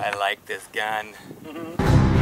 I like this gun. Mm-hmm.